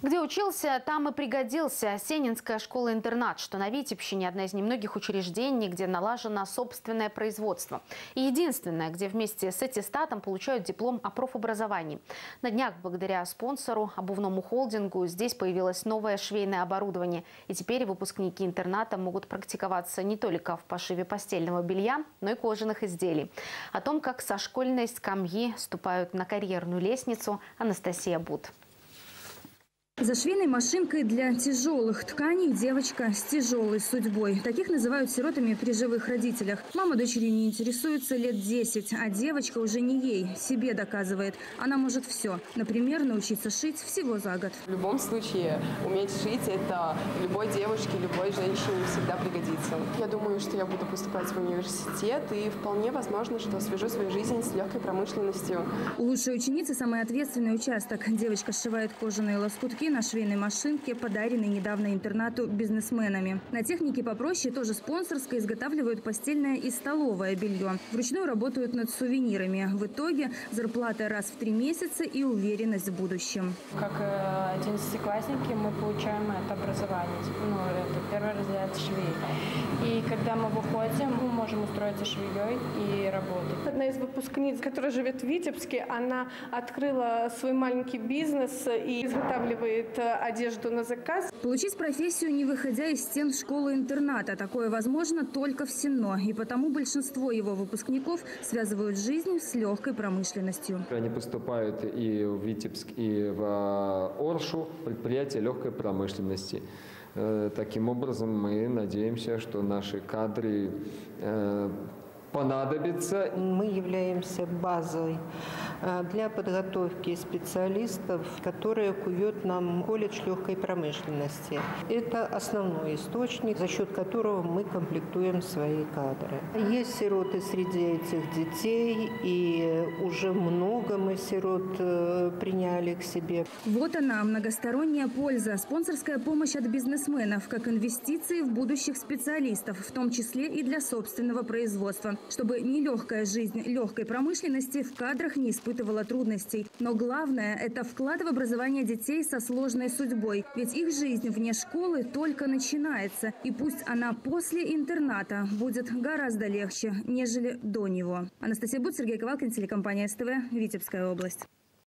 Где учился, там и пригодился. Сенинская школа-интернат, что на Витебщине одна из немногих учреждений, где налажено собственное производство. И единственное, где вместе с аттестатом получают диплом о профобразовании. На днях, благодаря спонсору, обувному холдингу, здесь появилось новое швейное оборудование. И теперь выпускники интерната могут практиковаться не только в пошиве постельного белья, но и кожаных изделий. О том, как со школьной скамьи ступают на карьерную лестницу, Анастасия Бут. За швейной машинкой для тяжелых тканей девочка с тяжелой судьбой. Таких называют сиротами при живых родителях. Мама дочери не интересуется лет 10, а девочка уже не ей, себе доказывает. Она может все. Например, научиться шить всего за год. В любом случае, уметь шить – это любой девушке, любой женщине всегда пригодится. Я думаю, что я буду поступать в университет, и вполне возможно, что свяжу свою жизнь с легкой промышленностью. У лучшей ученицы самый ответственный участок. Девочка сшивает кожаные лоскутки на швейной машинке, подаренной недавно интернату бизнесменами. На технике попроще, тоже спонсорской, изготавливают постельное и столовое белье. Вручную работают над сувенирами. В итоге зарплата раз в три месяца и уверенность в будущем. Как э, одиннадцатиклассники мы получаем это образование, ну, это первый разряд швей. И когда мы выходим, мы можем устроиться швеей и работать. Одна из выпускниц, которая живет в Витебске, она открыла свой маленький бизнес и изготавливает одежду на заказ. Получить профессию, не выходя из стен школы-интерната. Такое возможно только в СИНО. И потому большинство его выпускников связывают жизнь с легкой промышленностью. Они поступают и в Витебск, и в Оршу, предприятия легкой промышленности. Э, таким образом, мы надеемся, что наши кадры э, понадобятся. Мы являемся базой э, для подготовки специалистов, которые кует нам колледж легкой промышленности. Это основной источник, за счет которого мы комплектуем свои кадры. Есть сироты среди этих детей, и уже много мы сирот э, приняли к себе. Вот она, многосторонняя польза, спонсорская помощь от бизнесменов, как инвестиции в будущих специалистов, в том числе и для собственного производства чтобы нелегкая жизнь легкой промышленности в кадрах не испытывала трудностей. Но главное – это вклад в образование детей со сложной судьбой. Ведь их жизнь вне школы только начинается. И пусть она после интерната будет гораздо легче, нежели до него. Анастасия Бут, Сергей Ковалкин, телекомпания СТВ, Витебская область.